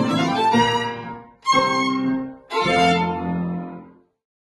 Música